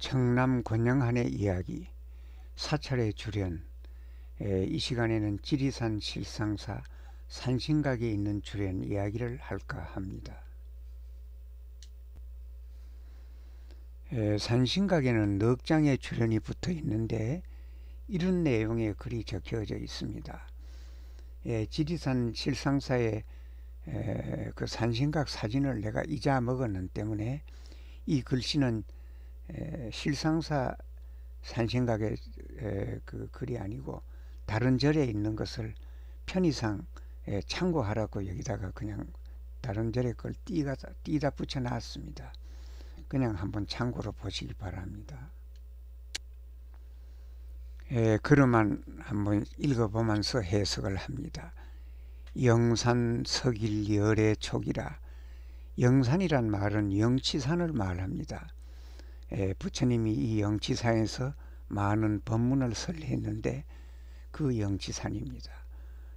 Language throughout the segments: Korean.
청남 권영한의 이야기 사찰의 주련 에, 이 시간에는 지리산 실상사 산신각에 있는 주련 이야기를 할까 합니다. 에, 산신각에는 넉 장의 주련이 붙어 있는데 이런 내용의 글이 적혀져 있습니다. 에, 지리산 실상사의 에, 그 산신각 사진을 내가 잊어먹었는 때문에 이 글씨는 에, 실상사 산신각의 에, 그 글이 아니고 다른 절에 있는 것을 편의상 에, 참고하라고 여기다가 그냥 다른 절에 그걸 띄가, 띄다 붙여 놨습니다. 그냥 한번 참고로 보시기 바랍니다. 에, 글만 한번 읽어보면서 해석을 합니다. 영산 석일 열의 촉이라 영산이란 말은 영치산을 말합니다. 에, 부처님이 이 영치산에서 많은 법문을 설했는데 그 영치산입니다.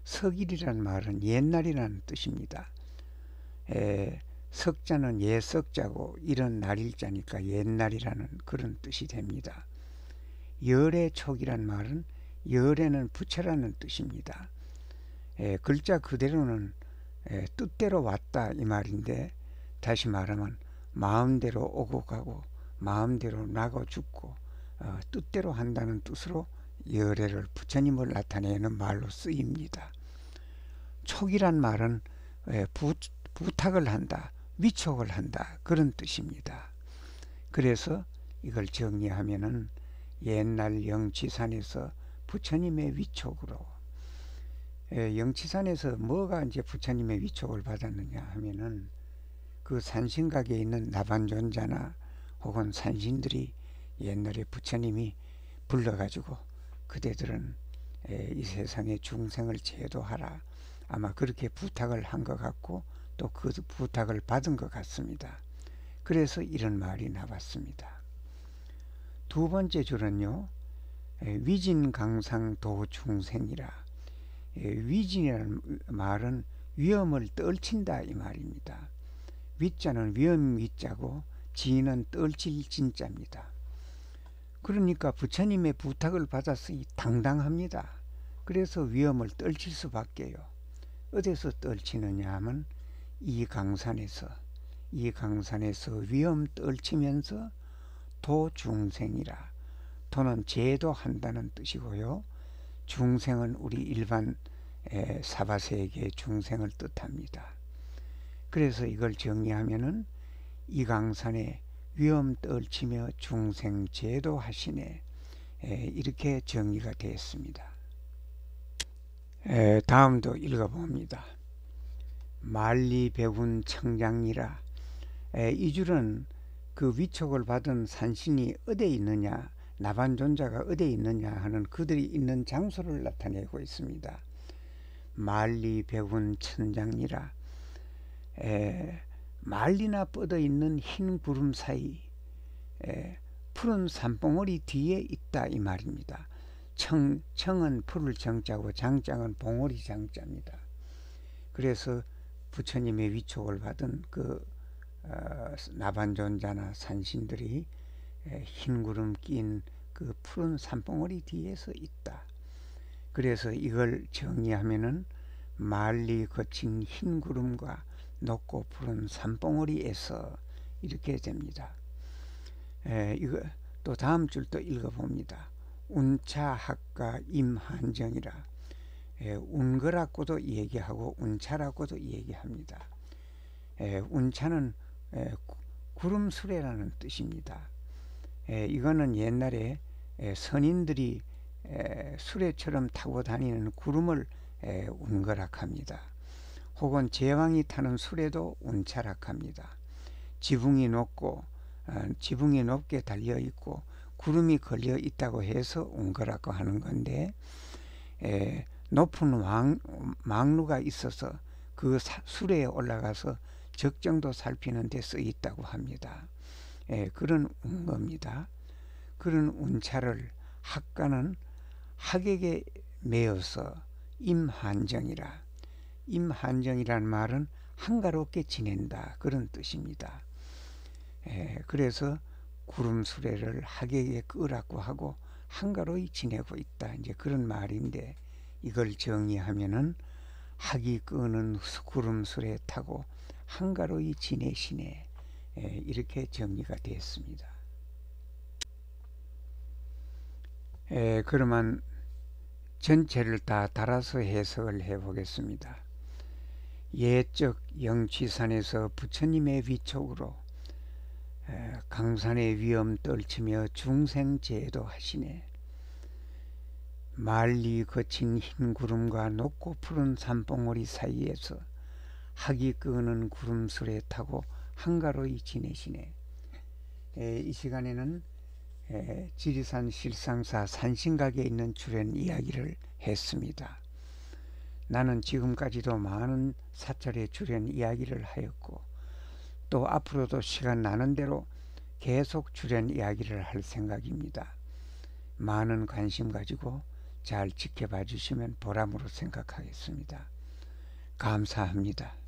석일이란 말은 옛날이라는 뜻입니다. 에, 석자는 예석자고 이런 날일자니까 옛날이라는 그런 뜻이 됩니다. 열의 촉이란 말은 열에는 부처라는 뜻입니다. 에, 글자 그대로는 에, 뜻대로 왔다 이 말인데 다시 말하면 마음대로 오고 가고 마음대로 나고 죽고 어, 뜻대로 한다는 뜻으로 열애를 부처님을 나타내는 말로 쓰입니다. 촉이란 말은 에, 부, 부탁을 한다, 위촉을 한다 그런 뜻입니다. 그래서 이걸 정리하면은 옛날 영치산에서 부처님의 위촉으로 예, 영치산에서 뭐가 이제 부처님의 위촉을 받았느냐 하면은 그 산신각에 있는 나반존자나 혹은 산신들이 옛날에 부처님이 불러가지고 그대들은 예, 이 세상의 중생을 제도하라 아마 그렇게 부탁을 한 것 같고 또 그 부탁을 받은 것 같습니다. 그래서 이런 말이 나왔습니다. 두 번째 줄은요. 예, 위진강상 도 중생이라 위진이라는 말은 위험을 떨친다 이 말입니다. 위자는 위험 위자고 진은 떨칠 진자입니다. 그러니까 부처님의 부탁을 받았으니 당당합니다. 그래서 위험을 떨칠 수밖에요. 어디서 떨치느냐 하면 이 강산에서 이 강산에서 위험 떨치면서 도중생이라 도는 제도한다는 뜻이고요. 중생은 우리 일반 사바세계 중생을 뜻합니다. 그래서 이걸 정리하면은 이강산에 위험 떨치며 중생 제도하시네 이렇게 정리가 되었습니다. 다음도 읽어봅니다. 말리 배운 청장이라 이 줄은 그 위촉을 받은 산신이 어디에 있느냐 나반존자가 어디에 있느냐 하는 그들이 있는 장소를 나타내고 있습니다. 말리 배운 천장이라 에, 말리나 뻗어 있는 흰 구름 사이 에, 푸른 산봉우리 뒤에 있다 이 말입니다. 청, 청은 풀을 정자고 장장은 봉우리 장자입니다. 그래서 부처님의 위촉을 받은 그 어, 나반존자나 산신들이 흰 구름 낀 그 푸른 산봉우리 뒤에서 있다. 그래서 이걸 정리하면은 말리 거친 흰 구름과 높고 푸른 산봉우리에서 이렇게 됩니다. 에, 이거 또 다음 줄도 읽어봅니다. 운차학과 임한정이라 에, 운거라고도 얘기하고 운차라고도 얘기합니다. 에, 운차는 에, 구름수레라는 뜻입니다. 에, 이거는 옛날에 에, 선인들이 에, 수레처럼 타고 다니는 구름을 에, 운거락 합니다. 혹은 제왕이 타는 수레도 운차락합니다. 지붕이 높고 어, 지붕이 높게 달려 있고 구름이 걸려 있다고 해서 운거라고 하는 건데 에, 높은 왕, 망루가 있어서 그 사, 수레에 올라가서 적정도 살피는 데써 있다고 합니다. 예, 그런 운 겁니다. 그런 운차를 학가는 학에게 매어서 임한정이라 임한정이란 말은 한가롭게 지낸다 그런 뜻입니다. 예, 그래서 구름 수레를 하객에 끄라고 하고 한가로이 지내고 있다. 이제 그런 말인데 이걸 정의하면은 학이 끄는 구름 수레 타고 한가로이 지내시네. 예, 이렇게 정리가 되었습니다. 예, 그러면 전체를 다 달아서 해석을 해 보겠습니다. 예적 영취산에서 부처님의 위촉으로 강산의 위험 떨치며 중생제도 하시네. 말리 거친 흰 구름과 높고 푸른 산봉우리 사이에서 학이 끄는 구름술에 타고 한가로이 지내시네. 에, 이 시간에는 에, 지리산 실상사 산신각에 있는 주련 이야기를 했습니다. 나는 지금까지도 많은 사찰의 주련 이야기를 하였고 또 앞으로도 시간 나는 대로 계속 주련 이야기를 할 생각입니다. 많은 관심 가지고 잘 지켜봐 주시면 보람으로 생각하겠습니다. 감사합니다.